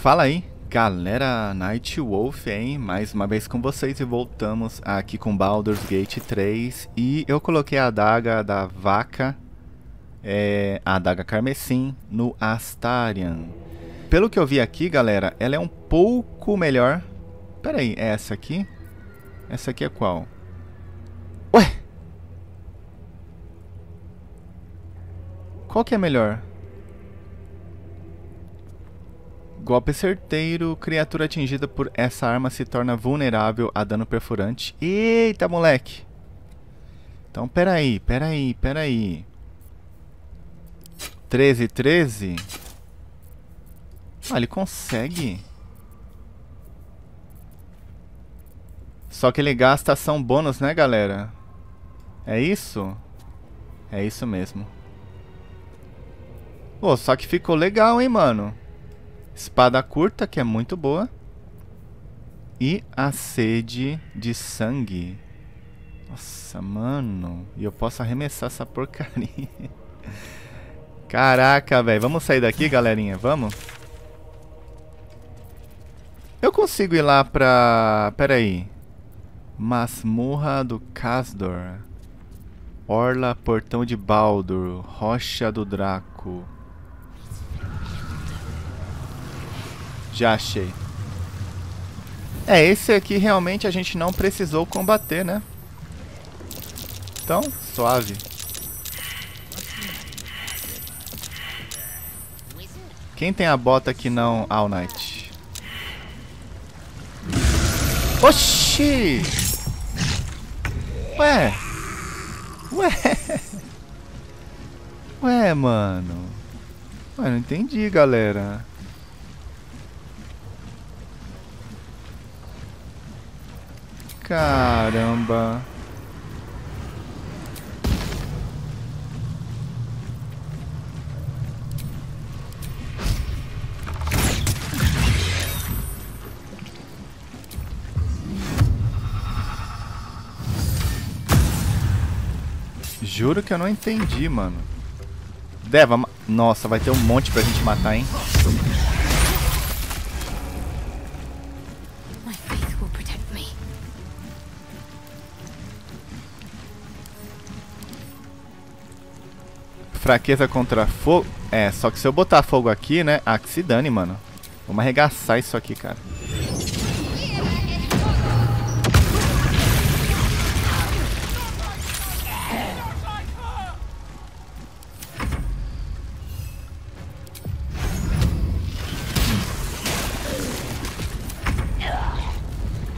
Fala aí, galera, Night Wolf, hein? Mais uma vez com vocês e voltamos aqui com Baldur's Gate 3 e eu coloquei a adaga da vaca, é, a adaga carmesim, no Astarian. Pelo que eu vi aqui, galera, ela é um pouco melhor. Pera aí, é essa aqui? Essa aqui é qual? Ué! Qual que é melhor? Golpe certeiro, criatura atingida por essa arma se torna vulnerável a dano perfurante. Eita, moleque! Então, peraí, peraí, peraí. 13, 13? Ah, ele consegue. Só que ele gasta ação bônus, né, galera? É isso? É isso mesmo. Pô, só que ficou legal, hein, mano? Espada curta, que é muito boa. E a sede de sangue. Nossa, mano. E eu posso arremessar essa porcaria. Caraca, velho. Vamos sair daqui, galerinha? Vamos? Eu consigo ir lá pra... Pera aí. Masmurra do Casdor. Orla Portão de Baldur. Rocha do Draco. Já achei. É, esse aqui realmente a gente não precisou combater, né? Então, suave. Quem tem a bota que não All Night? Oxi! Ué! Ué! Ué, mano. Ué, não entendi, galera. Caramba. Juro que eu não entendi, mano. Deva, nossa, vai ter um monte pra gente matar, hein? Fraqueza contra fogo. É, só que se eu botar fogo aqui, né? Ah, que se dane, mano. Vamos arregaçar isso aqui, cara.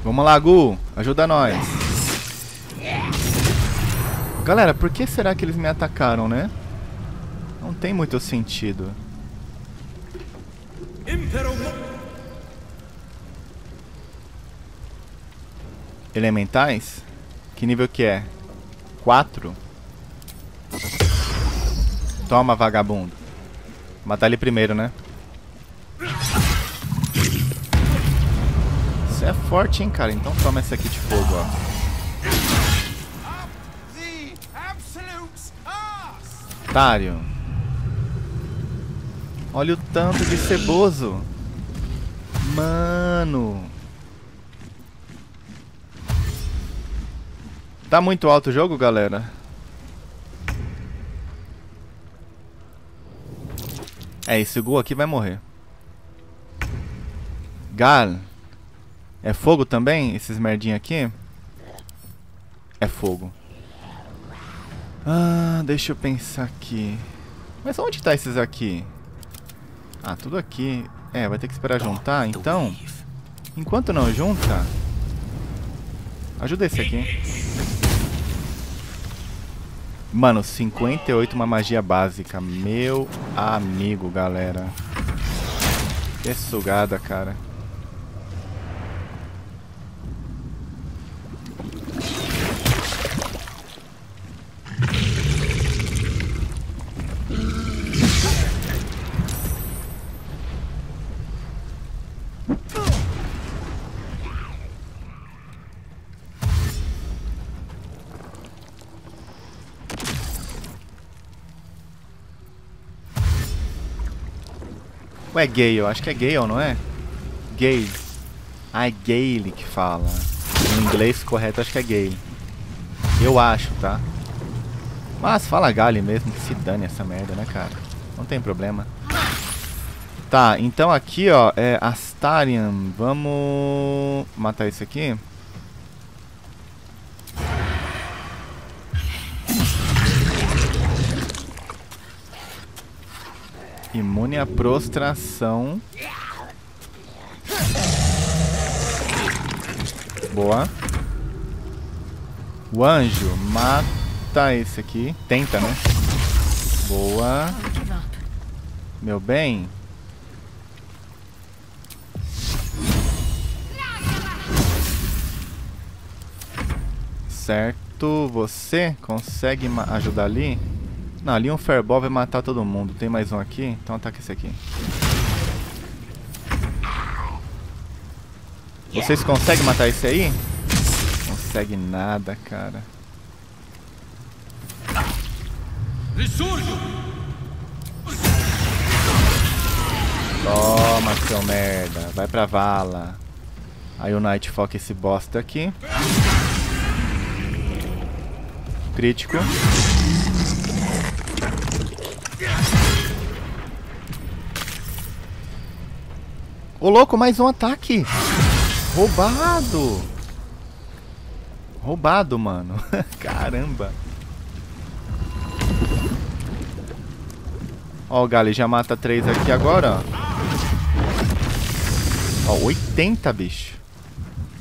Vamos lá, Gu. Ajuda nós. Galera, por que será que eles me atacaram, né? Não tem muito sentido. Elementais? Que nível que é? 4? Toma, vagabundo. Matar ele primeiro, né? Isso é forte, hein, cara? Então toma esse aqui de fogo, ó. Otário. Olha o tanto de ceboso. Mano. Tá muito alto o jogo, galera? É, esse gol aqui vai morrer. Gal. É fogo também? Esses merdinha aqui? É fogo. Ah, deixa eu pensar aqui. Mas onde tá esses aqui? Ah, tudo aqui. É, vai ter que esperar juntar, então... Enquanto não junta... Ajuda esse aqui. Mano, 58 uma magia básica. Meu amigo, galera. Que sugada, cara. Ou é Gale? Acho que é Gale, não é? Gale. Ah, é Gale que fala. No inglês correto acho que é Gale. Eu acho, tá? Mas fala Gale mesmo, que se dane essa merda, né, cara? Não tem problema. Tá, então aqui, ó, é Astarian. Vamos matar esse aqui. Imune à prostração. Boa. O anjo mata esse aqui. Tenta, né? Boa. Meu bem. Certo. Você consegue ajudar ali? Não, ali um Fairball vai matar todo mundo. Tem mais um aqui? Então ataca esse aqui. Vocês conseguem matar esse aí? Não consegue nada, cara. Toma, seu merda. Vai pra vala. Aí o Knight foca esse bosta aqui. Crítico. Ô louco, mais um ataque! Roubado! Roubado, mano. Caramba. Ó, o Gali já mata três aqui agora, ó. Ó, 80, bicho.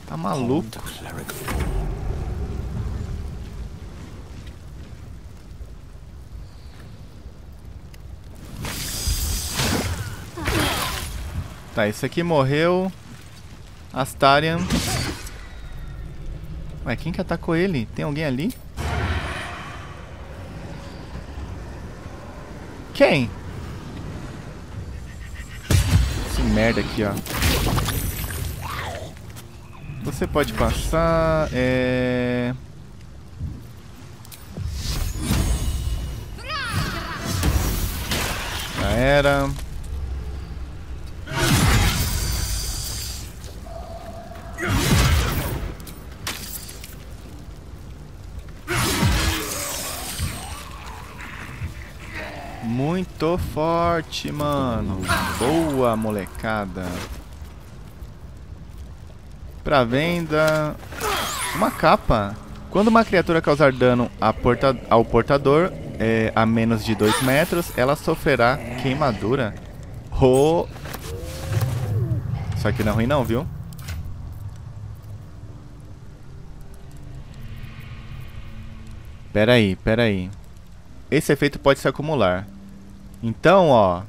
Tá maluco. Tá, esse aqui morreu. Astarian. Ué, quem que atacou ele? Tem alguém ali? Quem? Esse merda aqui, ó. Você pode passar... É... Já era... Muito forte, mano. Boa, molecada. Pra venda... Uma capa. Quando uma criatura causar dano porta ao portador é, a menos de 2 metros, ela sofrerá queimadura. Oh. Isso aqui não é ruim não, viu? Pera aí, pera aí. Esse efeito pode se acumular. Então, ó.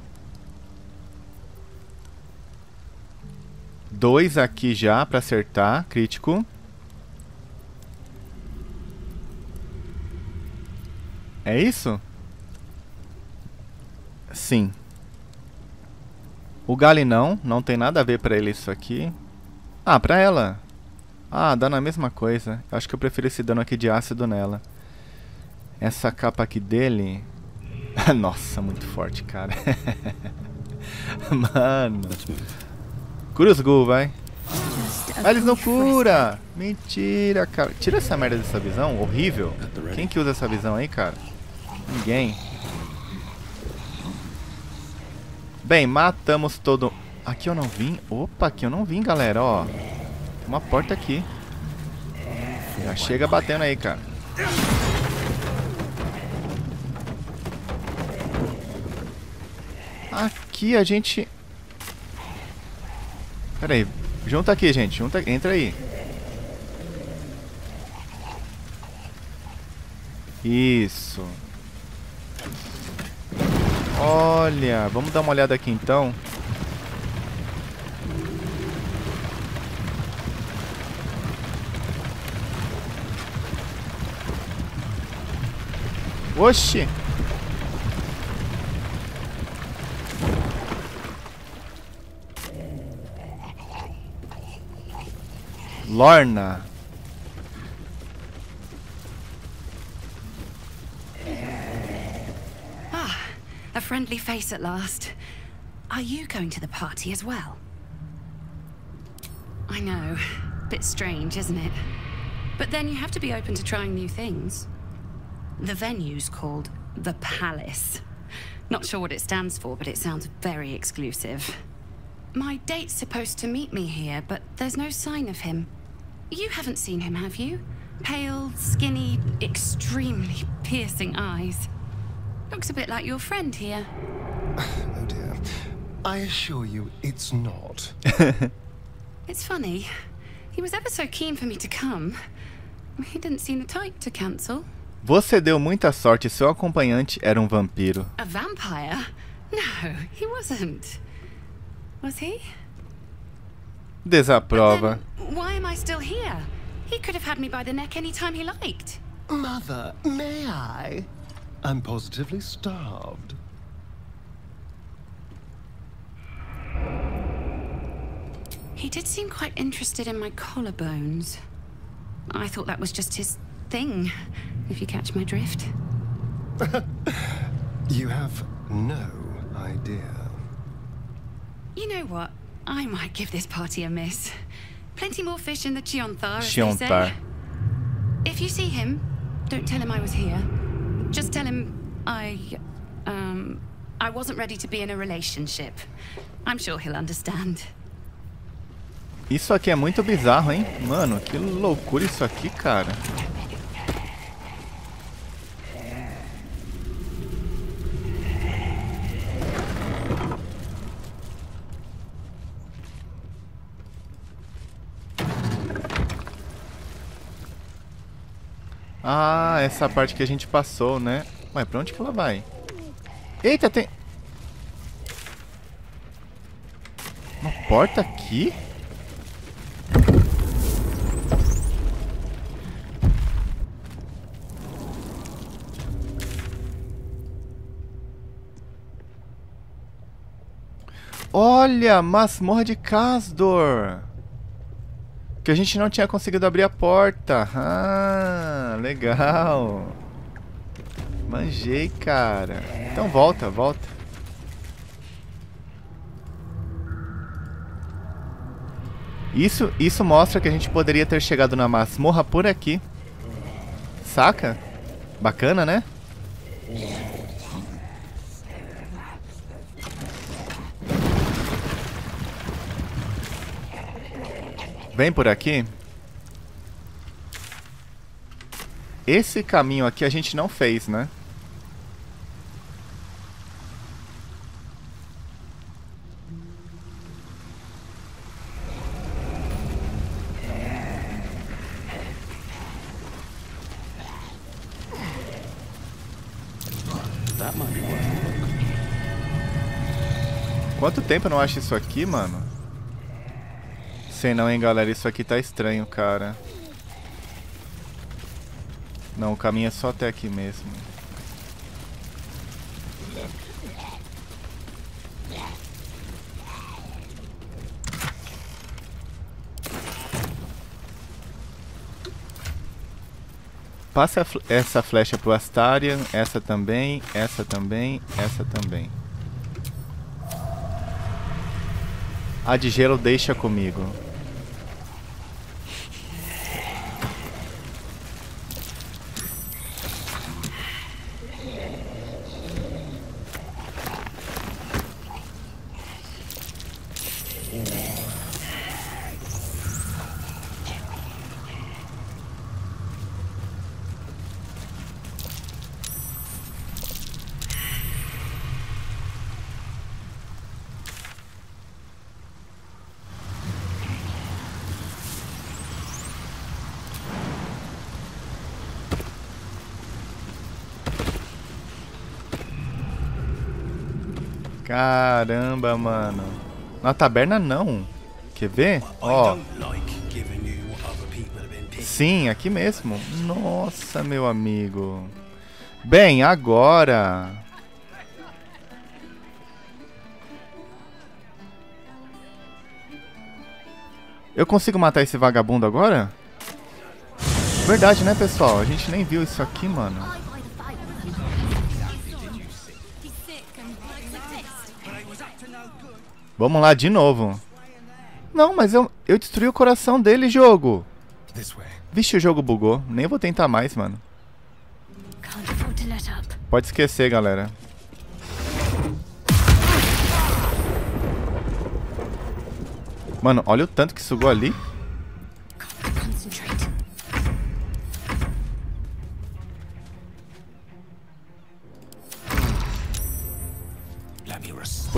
Dois aqui já para acertar, crítico. É isso? Sim. O Gali não, não tem nada a ver pra ele isso aqui. Ah, pra ela. Ah, dá na mesma coisa. Eu acho que eu prefiro esse dano aqui de ácido nela. Essa capa aqui dele... Nossa, muito forte, cara. Mano. Cura os Gul, vai. Ah, eles não cura! Mentira, cara. Tira essa merda dessa visão, horrível. Quem que usa essa visão aí, cara? Ninguém. Bem, matamos todo... Aqui eu não vim. Opa, aqui eu não vim, galera, ó. Tem uma porta aqui. Já chega batendo aí, cara. Aqui a gente... Pera aí. Junta aqui, gente. Junta... Entra aí. Isso. Olha, vamos dar uma olhada aqui então. Oxi! Lorna. Ah, a friendly face at last. Are you going to the party as well? I know. Bit strange, isn't it? But then you have to be open to trying new things. The venue's called The Palace. Not sure what it stands for, but it sounds very exclusive. My date's supposed to meet me here, but there's no sign of him. You haven't seen him, have you? Pale, skinny, extremely piercing eyes. Looks a bit like your friend here. Oh dear. I assure you, it's not. It's funny. He was ever so keen for me to come. He didn't seem the type to cancel. Você deu muita sorte, seu acompanhante era um vampiro. A vampire? No, he wasn't. Was he? Desaprova. Why am I still here? He could have had me by the neck any time he liked. Mother, may I? I'm positively starved. He did seem quite interested in my collarbones. I thought that was just his thing, if you catch my drift. You have no idea. You know what? I might give this party a miss. Plenty more fish in the Chionthar. Chionthar. If you see him, don't tell him I was here. Just tell him I, um, I wasn't ready to be in a relationship. I'm sure he'll understand. Isso aqui é muito bizarro, hein? Mano, que loucura isso aqui, cara. Ah, essa parte que a gente passou, né? Ué, pra onde que ela vai? Eita, tem... Uma porta aqui? Olha, masmorra de Casdor. Que a gente não tinha conseguido abrir a porta. Ah, legal. Manjei, cara. Então volta, volta. Isso, isso mostra que a gente poderia ter chegado na masmorra por aqui. Saca? Bacana, né? Vem por aqui. Esse caminho aqui a gente não fez, né? Quanto tempo eu não acho isso aqui, mano? Sei não, hein, galera. Isso aqui tá estranho, cara. Não, o caminho é só até aqui mesmo. Passa fl- essa flecha pro Astarion, essa também, essa também, essa também. A de gelo deixa comigo. Caramba, mano. Na taberna não. Quer ver? Ó, sim, aqui mesmo. Nossa, meu amigo. Bem, agora. Eu consigo matar esse vagabundo agora? Verdade, né, pessoal? A gente nem viu isso aqui, mano. Vamos lá de novo. Não, mas eu, Eu destruí o coração dele, jogo. Vixe, o jogo bugou. Nem vou tentar mais, mano. Pode esquecer, galera. Mano, olha o tanto que sugou ali.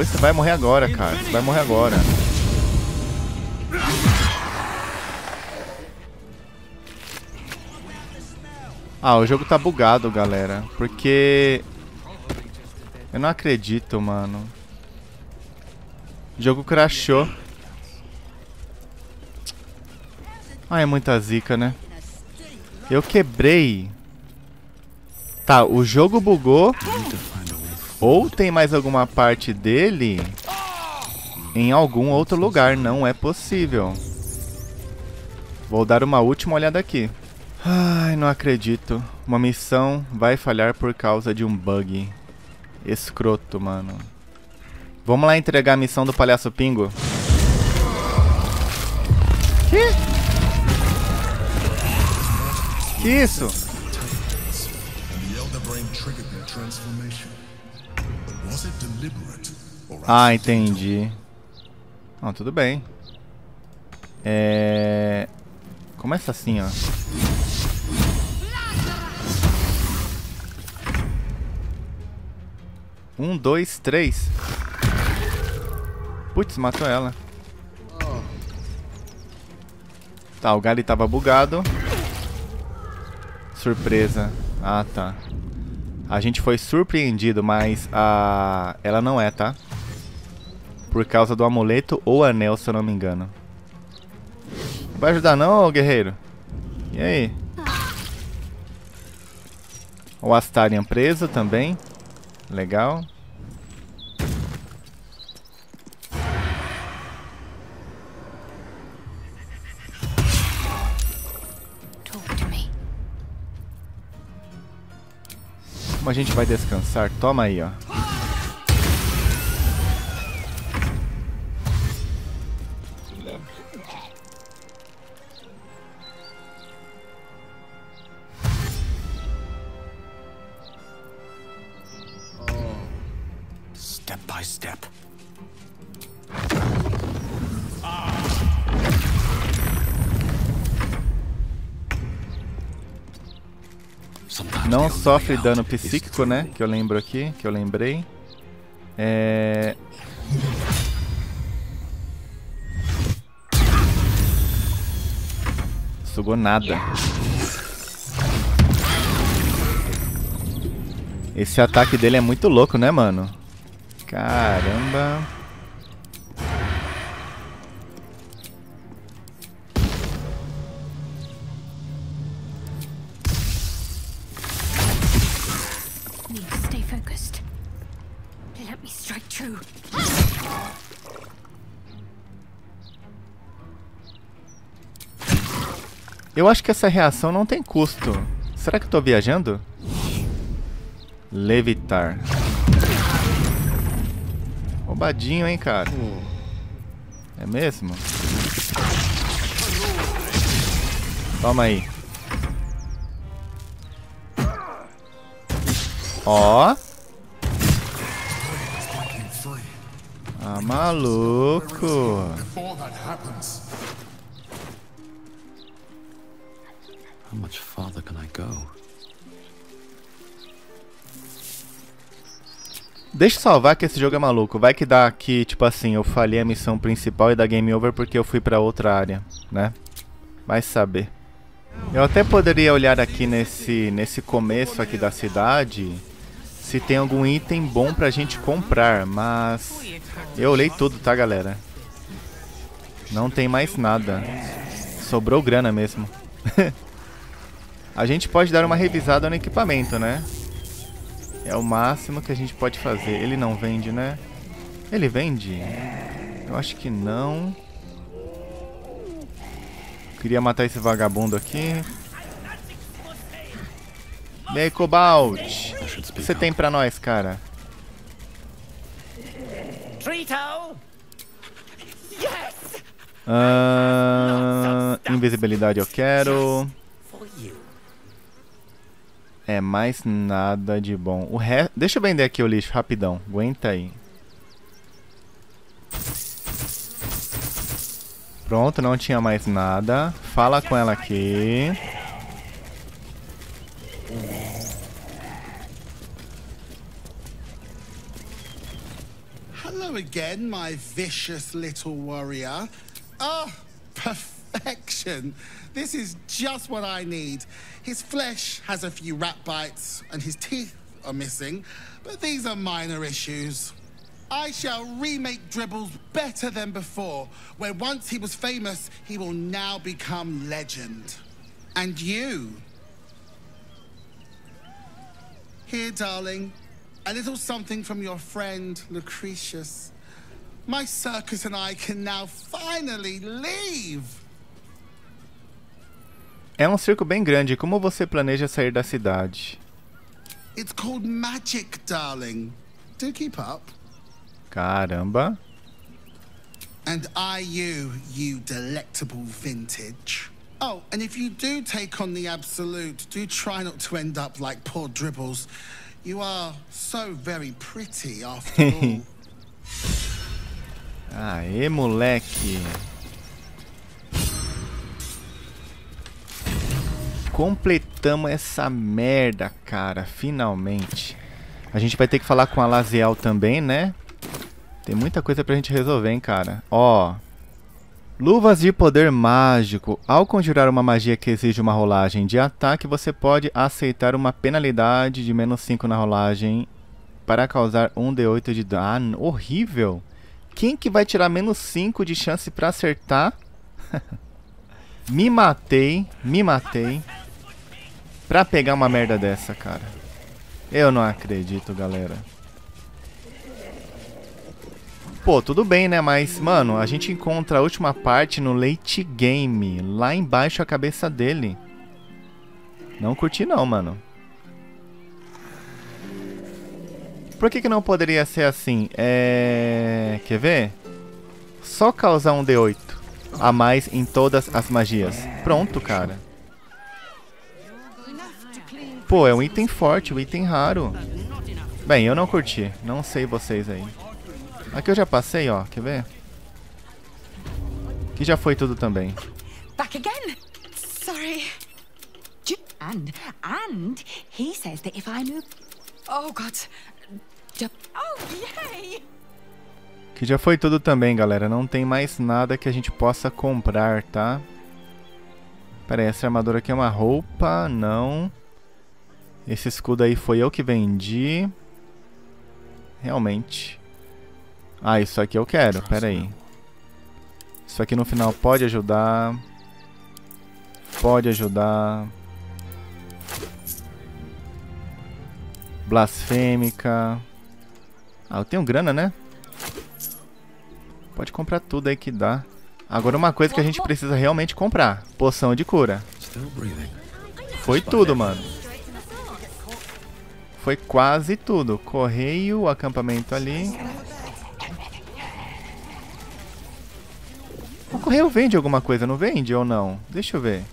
Você vai morrer agora, cara. Você vai morrer agora. Ah, o jogo tá bugado, galera. Porque... Eu não acredito, mano. O jogo crashou. Ah, é muita zica, né? Eu quebrei. Tá, o jogo bugou. Ou tem mais alguma parte dele em algum outro lugar. Não é possível. Vou dar uma última olhada aqui. Ai, não acredito. Uma missão vai falhar por causa de um bug. Escroto, mano. Vamos lá entregar a missão do Palhaço Pingo. Que? Que isso? Ah, entendi. Não, tudo bem. É... Começa assim, ó. Um, dois, três. Putz, matou ela. Tá, o Gali tava bugado. Surpresa. Ah, tá. A gente foi surpreendido, mas a... ela não é, tá? Por causa do amuleto ou anel, se eu não me engano. Não vai ajudar não, guerreiro? E aí? O Astarian preso também. Legal. Como a gente vai descansar? Toma aí, ó. Não sofre dano psíquico, né? Que eu lembro aqui, que eu lembrei. É... Sugou nada. Esse ataque dele é muito louco, né, mano? Caramba. Eu acho que essa reação não tem custo. Será que eu tô viajando? Levitar. Roubadinho, hein, cara? É mesmo? Toma aí. Ó. Ah, maluco. How much farther can I go? Deixa eu salvar que esse jogo é maluco. Vai que dá que, tipo assim, eu falhei a missão principal e dá game over porque eu fui pra outra área, né? Vai saber. Eu até poderia olhar aqui nesse, nesse começo aqui da cidade se tem algum item bom pra gente comprar, mas eu olhei tudo, tá, galera? Não tem mais nada. Sobrou grana mesmo. a gente pode dar uma revisada no equipamento, né? É o máximo que a gente pode fazer. Ele não vende, né? Ele vende? Eu acho que não. Queria matar esse vagabundo aqui. E aí, Cobalt? O que você tem pra nós, cara? Ah, invisibilidade eu quero. É, mais nada de bom. O re... Deixa eu vender aqui o lixo rapidão. Aguenta aí. Pronto, não tinha mais nada. Fala com ela aqui. Hello again, my vicious little warrior. Ah, perfection. This is just what I need. His flesh has a few rat bites, and his teeth are missing, but these are minor issues. I shall remake Dribbles better than before, where once he was famous, he will now become legend. And you? Here, darling, a little something from your friend, Lucretius. My circus and I can now finally leave. É um circo bem grande. Como você planeja sair da cidade? It's called magic, darling. Do keep up. Caramba. And I you, you delectable vintage. Oh, and if you do take on the absolute, do try not to end up like poor Dribbles. You are so very pretty after all. Aê, moleque. Completamos essa merda, cara. Finalmente. A gente vai ter que falar com a Laziel também, né? Tem muita coisa pra gente resolver, hein, cara. Ó. Luvas de poder mágico. Ao conjurar uma magia que exige uma rolagem de ataque, você pode aceitar uma penalidade de menos 5 na rolagem para causar 1 d8 de dano. Horrível. Quem que vai tirar menos 5 de chance pra acertar? me matei, me matei. Pra pegar uma merda dessa, cara. Eu não acredito, galera. Pô, tudo bem, né? Mas, mano, a gente encontra a última parte no late game. Lá embaixo a cabeça dele. Não curti não, mano. Por que, que não poderia ser assim? É... Quer ver? Só causar um D8 a mais em todas as magias. Pronto, cara. Pô, é um item forte, um item raro. Bem, eu não curti. Não sei vocês aí. Aqui eu já passei, ó. Quer ver? Aqui já foi tudo também. Back again. Sorry. And and he says that if I move, oh god, oh yay! Que já foi tudo também, galera. Não tem mais nada que a gente possa comprar, tá? Pera aí, essa armadura aqui é uma roupa? Não. Esse escudo aí foi eu que vendi. Realmente. Ah, isso aqui eu quero. Pera aí. Isso aqui no final pode ajudar. Pode ajudar. Blasfêmica. Ah, eu tenho grana, né? Pode comprar tudo aí que dá. Agora uma coisa que a gente precisa realmente comprar. Poção de cura. Foi tudo, mano. Foi quase tudo. Correio, acampamento ali. O correio vende alguma coisa, não vende ou não? Deixa eu ver.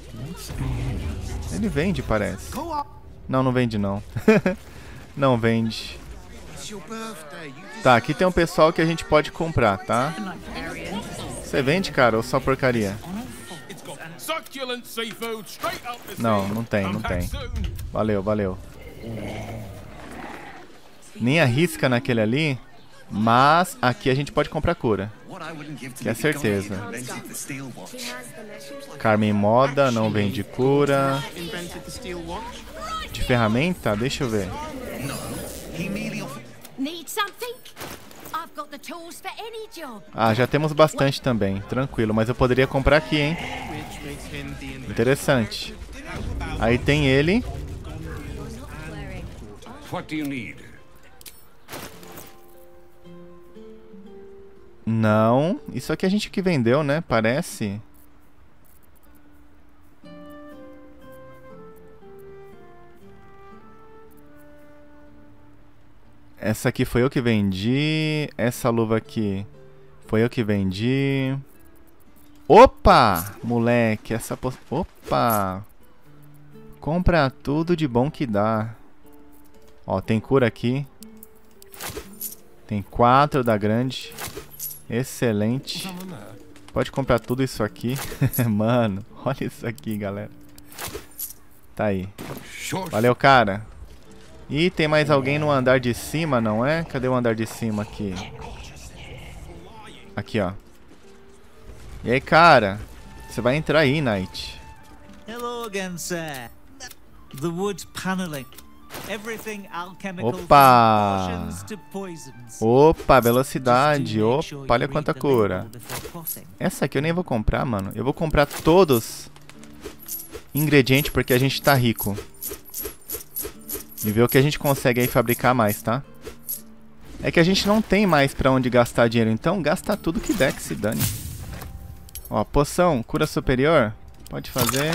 Ele vende, parece. Não, não vende não. não vende. Tá, aqui tem um pessoal que a gente pode comprar, tá? Você vende, cara, ou só porcaria? Não, não tem, não tem. Valeu, valeu. Nem arrisca naquele ali, mas aqui a gente pode comprar cura. Que é certeza. Carmen Moda não vende cura. De ferramenta? Deixa eu ver. Ah, já temos bastante também. Tranquilo, mas eu poderia comprar aqui, hein? Interessante. Aí tem ele. What do you need? Não. Isso aqui a gente que vendeu, né? Parece. Essa aqui foi eu que vendi. Essa luva aqui foi eu que vendi. Opa! Moleque, essa... Po... Opa! Compra tudo de bom que dá. Ó, tem cura aqui. Tem quatro da grande. Excelente. Pode comprar tudo isso aqui. Mano, olha isso aqui, galera. Tá aí. Valeu, cara. E tem mais alguém no andar de cima, não é? Cadê o andar de cima aqui? Aqui, ó. E aí, cara? Você vai entrar aí, Knight. Hello again, sir. The wood paneling. Everything alchemical Opa! Opa, velocidade. Opa, olha quanta cura. Essa aqui eu nem vou comprar, mano. Eu vou comprar todos ingredientes porque a gente tá rico. E ver o que a gente consegue aí fabricar mais, tá? É que a gente não tem mais pra onde gastar dinheiro, então gasta tudo que der que se dane. Ó, poção, cura superior. Pode fazer.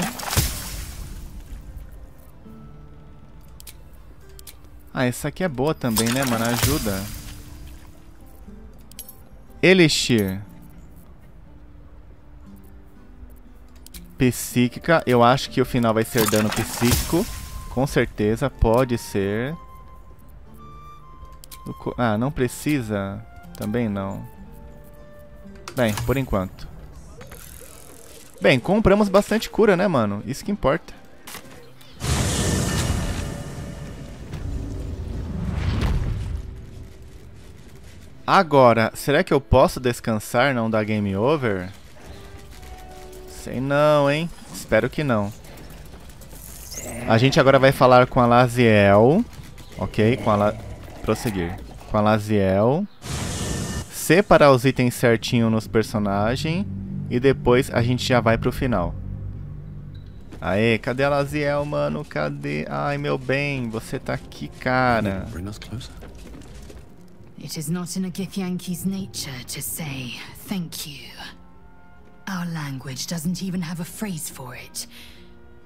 Ah, essa aqui é boa também, né, mano? Ajuda. Elixir. Psíquica. Eu acho que o final vai ser dano psíquico. Com certeza, pode ser. Ah, não precisa? Também não. Bem, por enquanto. Bem, compramos bastante cura, né, mano? Isso que importa. Agora, será que eu posso descansar, não dar game over? Sei não, hein? Espero que não. A gente agora vai falar com a Laziel. Ok? Com a La... Prosseguir. Com a Laziel. Separar os itens certinho nos personagens. E depois a gente já vai pro final. Aê, cadê a Laziel, mano? Cadê? Ai, meu bem, você tá aqui, cara. It is not in a Githyanki's nature to say thank you. Our language doesn't even have a phrase for it.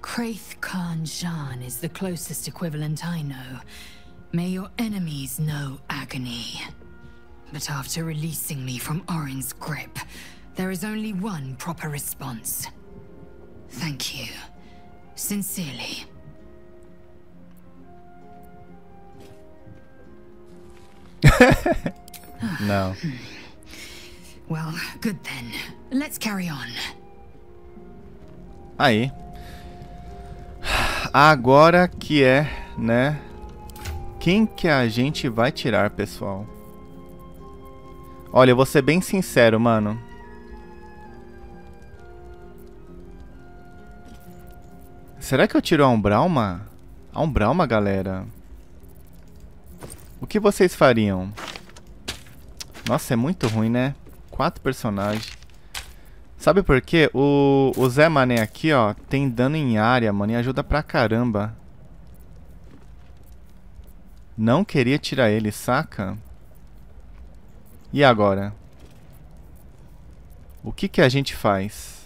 Kraith Khan Jan is the closest equivalent I know. May your enemies know agony. But after releasing me from Orin's grip, there is only one proper response. Thank you. Sincerely. no. Well, good then. Let's carry on. Aí. Agora que é, né? Quem que a gente vai tirar, pessoal? Olha, eu vou ser bem sincero, mano. Será que eu tiro a Umbralma? A Umbralma, galera? O que vocês fariam? Nossa, é muito ruim, né? Quatro personagens. Sabe por quê? O, o Zé Mané aqui, ó, tem dano em área, mano, e ajuda pra caramba. Não queria tirar ele, saca? E agora? O que que a gente faz?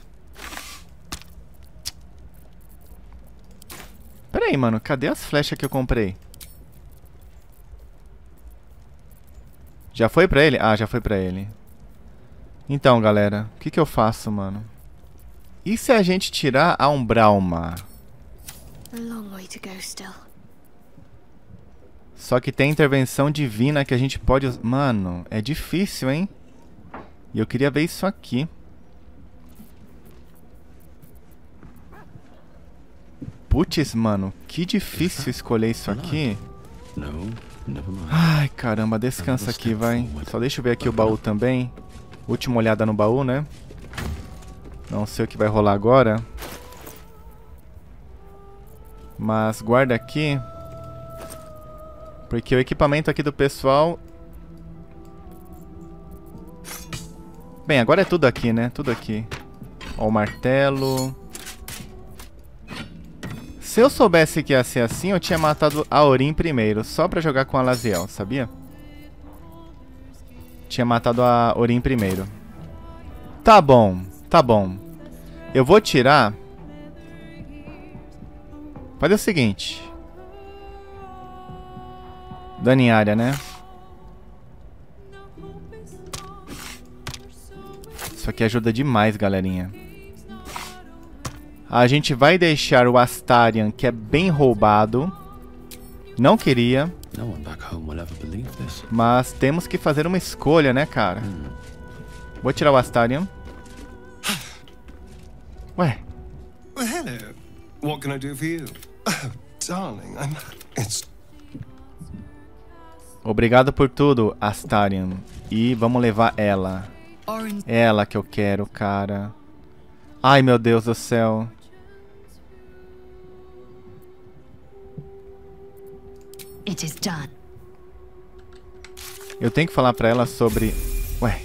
Pera aí, mano. Cadê as flechas que eu comprei? Já foi pra ele? Ah, já foi pra ele. Então, galera. O que que eu faço, mano? E se a gente tirar a Umbralma? Só que tem intervenção divina que a gente pode... Mano, é difícil, hein? E eu queria ver isso aqui. Putz, mano, que difícil escolher isso aqui. Ai, caramba, descansa aqui, vai. Só deixa eu ver aqui o baú também. Última olhada no baú, né? Não sei o que vai rolar agora. Mas guarda aqui. Porque o equipamento aqui do pessoal... Bem, agora é tudo aqui, né? Tudo aqui. Ó, o martelo. Se eu soubesse que ia ser assim, eu tinha matado a Orin primeiro, só pra jogar com a Laziel, sabia? Tinha matado a Orin primeiro. Tá bom, tá bom. Eu vou tirar... Fazer o seguinte. Dano em área, né? Isso aqui ajuda demais, galerinha. A gente vai deixar o Astarion, que é bem roubado. Não queria. Mas temos que fazer uma escolha, né, cara? Vou tirar o Astarion. Ué. Well, hello. What can I do for you? Oh, darling, I'm. It's. Obrigado por tudo, Astarion. E vamos levar ela. Ela que eu quero, cara. Ai, meu Deus do céu. Eu tenho que falar pra ela sobre... Ué.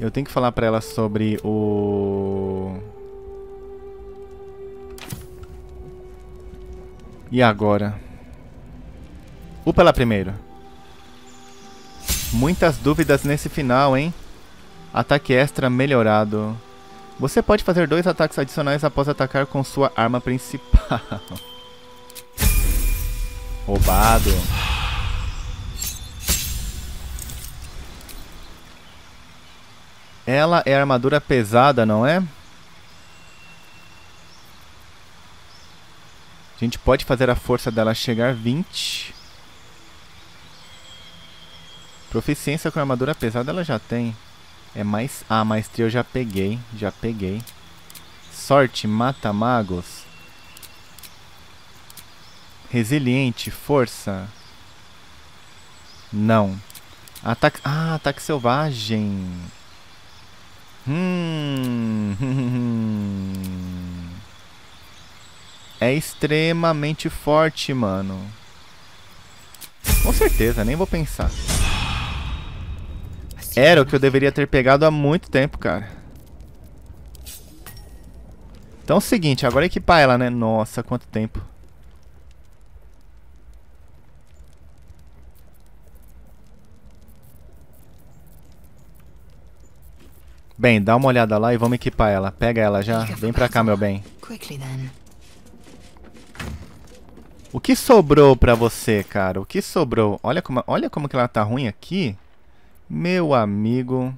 Eu tenho que falar pra ela sobre o... E agora? Upa ela primeiro. Muitas dúvidas nesse final, hein? Ataque extra melhorado. Você pode fazer dois ataques adicionais após atacar com sua arma principal. Roubado. Ela é armadura pesada, não é? A gente pode fazer a força dela chegar 20. Proficiência com armadura pesada ela já tem. É mais... Ah, maestria eu já peguei. Já peguei. Sorte, mata magos. Resiliente, força. Não. Ataque... Ah, ataque selvagem. Hum. É extremamente forte, mano. Com certeza, nem vou pensar. Era o que eu deveria ter pegado há muito tempo, cara. Então é o seguinte, agora equipar ela, né? Nossa, quanto tempo. Bem, dá uma olhada lá e vamos equipar ela. Pega ela já. Vem pra cá, meu bem. O que sobrou pra você, cara? O que sobrou? Olha como, olha como que ela tá ruim aqui. Meu amigo.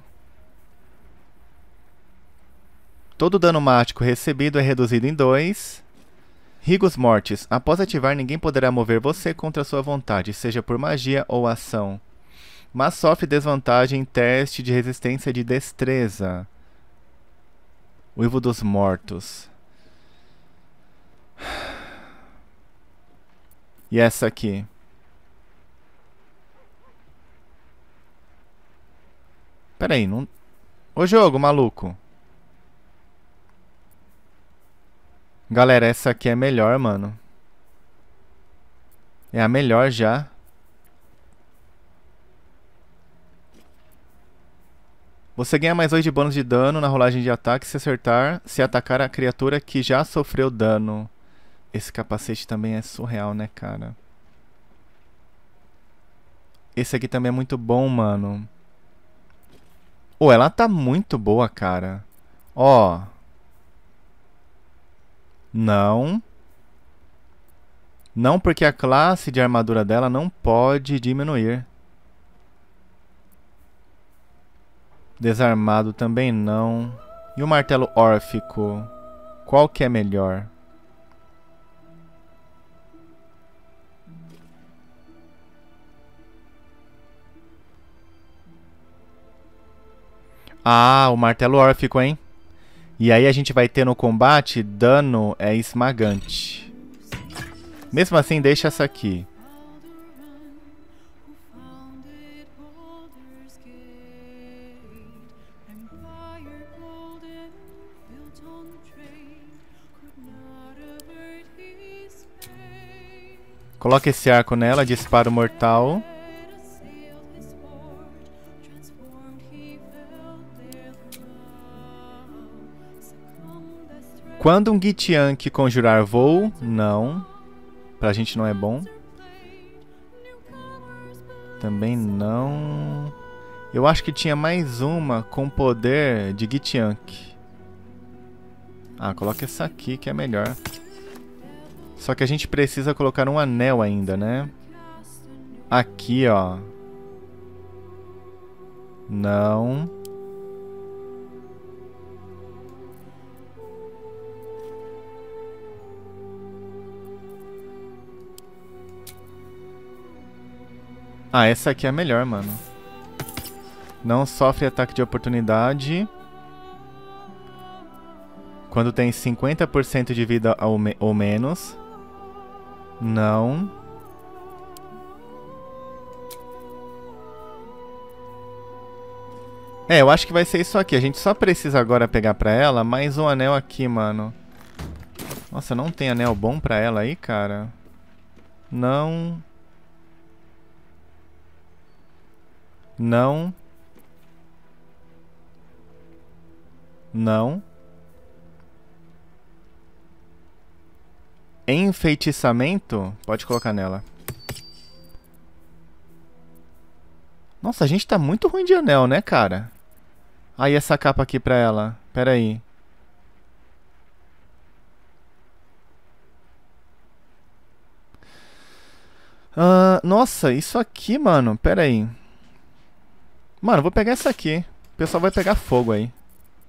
Todo dano mágico recebido é reduzido em 2. Rigos Mortis. Após ativar, ninguém poderá mover você contra sua vontade, seja por magia ou ação. Mas sofre desvantagem em teste de resistência de destreza. Uivo dos Mortos. E essa aqui? Pera aí, não... Ô jogo, maluco. Galera, essa aqui é melhor, mano. É a melhor já. Você ganha mais 2 de bônus de dano na rolagem de ataque se acertar, se atacar a criatura que já sofreu dano. Esse capacete também é surreal, né, cara? Esse aqui também é muito bom, mano. Oh, ela tá muito boa, cara. Ó. Não. Não, porque a classe de armadura dela não pode diminuir. Desarmado também não. E o martelo órfico? Qual que é melhor? Ah, o martelo órfico, hein? E aí a gente vai ter no combate dano é esmagante. Mesmo assim, deixa essa aqui. Coloca esse arco nela, disparo mortal. Quando um Gitiank conjurar voo, não. Pra gente não é bom. Também não. Eu acho que tinha mais uma com poder de Gitiank. Ah, coloca essa aqui que é melhor. Só que a gente precisa colocar um anel ainda, né? Aqui, ó. Não. Ah, essa aqui é a melhor, mano. Não sofre ataque de oportunidade. Quando tem 50% de vida ou menos. Não. É, eu acho que vai ser isso aqui. A gente só precisa agora pegar pra ela mais um anel aqui, mano. Nossa, não tem anel bom pra ela aí, cara? Não. Não. Não. Enfeitiçamento? Pode colocar nela. Nossa, a gente tá muito ruim de anel, né, cara? Aí essa capa aqui pra ela. Pera aí. Uh, nossa, isso aqui, mano. Pera aí. Mano, vou pegar essa aqui. O pessoal vai pegar fogo aí.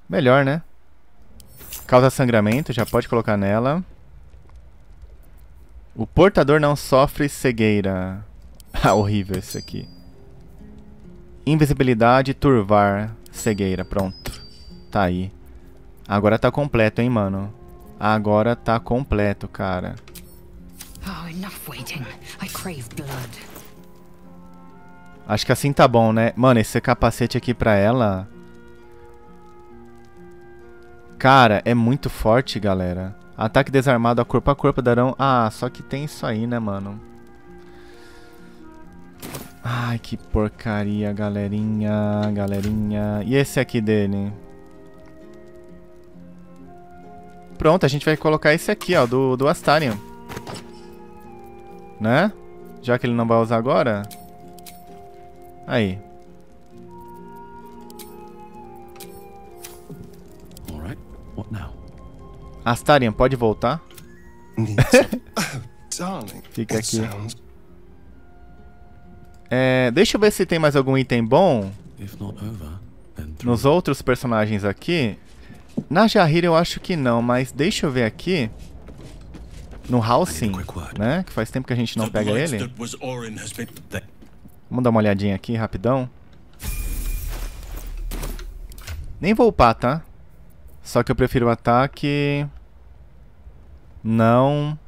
Melhor, né? Causa sangramento, já pode colocar nela. O portador não sofre cegueira. Ah, horrível esse aqui. Invisibilidade, turvar. Cegueira, pronto. Tá aí. Agora tá completo, hein, mano. Agora tá completo, cara. Oh, enough waiting. I crave blood. Acho que assim tá bom, né? Mano, esse capacete aqui pra ela... Cara, é muito forte, galera. Ataque desarmado a corpo a corpo darão... Ah, só que tem isso aí, né, mano? Ai, que porcaria, galerinha, galerinha. E esse aqui dele? Pronto, a gente vai colocar esse aqui, ó, do, do Astarion. Né? Já que ele não vai usar agora. Aí. Astarion, pode voltar? Fica aqui. É, deixa eu ver se tem mais algum item bom. Nos outros personagens aqui. Na Jahira eu acho que não, mas deixa eu ver aqui. No Halsing, né? Que faz tempo que a gente não pega ele. Vamos dar uma olhadinha aqui, rapidão. Nem vou upar, tá? Só que eu prefiro o ataque... Não...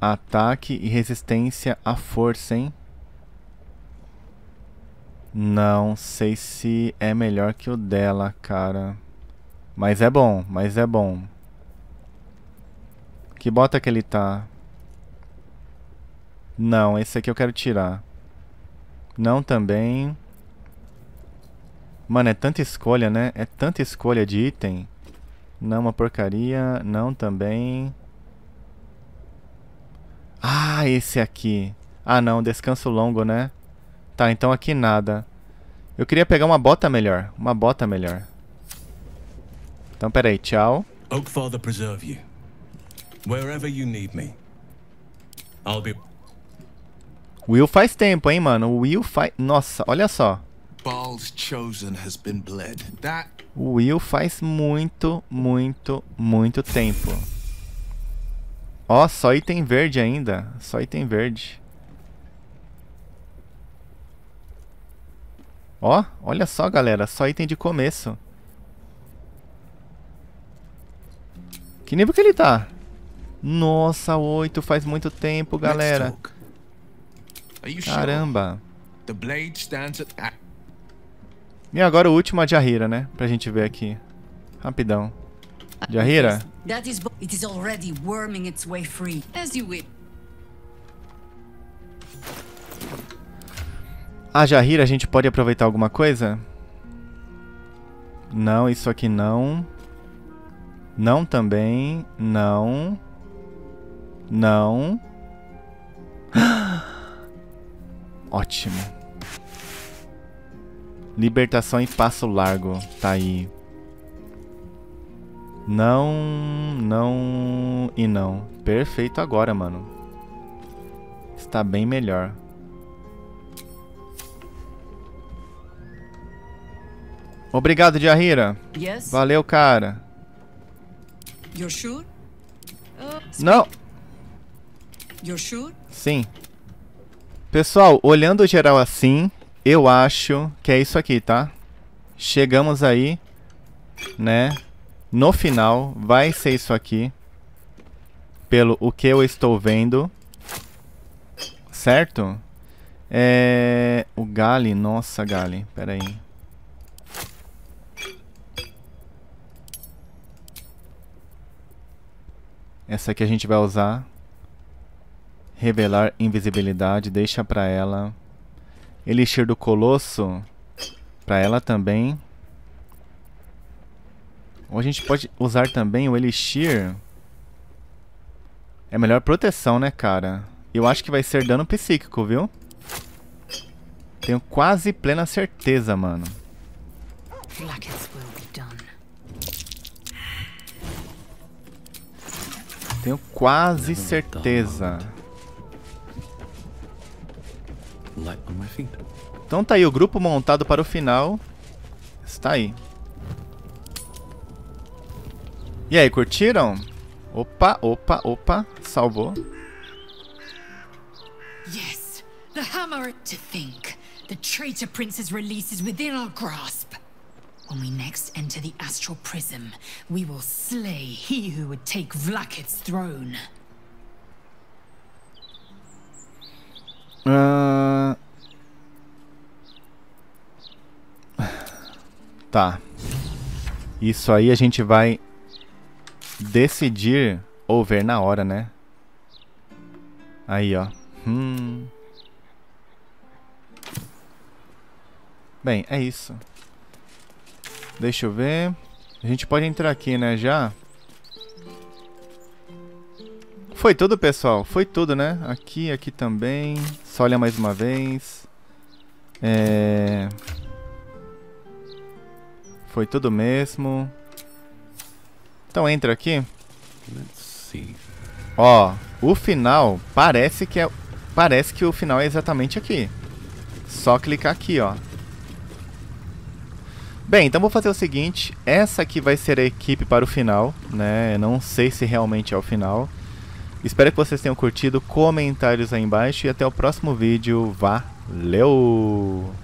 Ataque e resistência à força, hein? Não sei se é melhor que o dela, cara. Mas é bom, mas é bom. Que bota que ele tá? Não, esse aqui eu quero tirar. Não também. Mano, é tanta escolha, né? É tanta escolha de item. Não, uma porcaria. Não também. Ah, esse aqui. Ah, não, descanso longo, né? Tá, então aqui nada. Eu queria pegar uma bota melhor. Uma bota melhor. Então, peraí, tchau. Oakfather preserve you. Wherever you need me. I'll be... Will faz tempo, hein, mano? Will faz... Nossa, olha só. Baal's chosen has been bled. That... O Will faz muito, muito, muito tempo. Ó, só item verde ainda. Só item verde. Ó, olha só, galera. Só item de começo. Que nível que ele tá? Nossa, 8 faz muito tempo, galera. Caramba. E agora o último a Jahira, né? Pra gente ver aqui. Rapidão. Jahira? That is it is already worming its way free. As you will. A Jahira, a gente pode aproveitar alguma coisa? Não, isso aqui não. Não também. Não. Não. Ótimo. Libertação em passo largo. Tá aí. Não, não e não. Perfeito agora, mano. Está bem melhor. Obrigado, Jahira. Yes. Valeu, cara. You're sure? Uh, não. You're sure? Sim. Pessoal, olhando geral assim, eu acho que é isso aqui, tá? Chegamos aí, né? No final, vai ser isso aqui. Pelo o que eu estou vendo. Certo? É... O Gali, nossa Gali, pera aí. Essa aqui a gente vai usar. Revelar invisibilidade, deixa pra ela. Elixir do Colosso, pra ela também. Ou a gente pode usar também o Elixir. É melhor proteção, né, cara? Eu acho que vai ser dano psíquico, viu? Tenho quase plena certeza, mano. Tenho quase certeza. Então tá aí, o grupo montado para o final está aí. E aí, curtiram? Opa, opa, opa, salvou. Yes, the hammer to think. The traitor prince's release is within our grasp. When we next enter the astral prism, we will slay he who would take Vlakit's throne. Uh... Tá. Isso aí a gente vai decidir ou ver na hora, né? Aí, ó. Hum. Bem, é isso. Deixa eu ver. A gente pode entrar aqui, né, já? Foi tudo, pessoal. Foi tudo, né? Aqui, aqui também. Só olha mais uma vez. É... Foi tudo mesmo. Então entra aqui. Ó, o final parece que é... Parece que o final é exatamente aqui. Só clicar aqui, ó. Bem, então vou fazer o seguinte, essa aqui vai ser a equipe para o final, né? Não sei se realmente é o final. Espero que vocês tenham curtido, comentários aí embaixo e até o próximo vídeo. Valeu!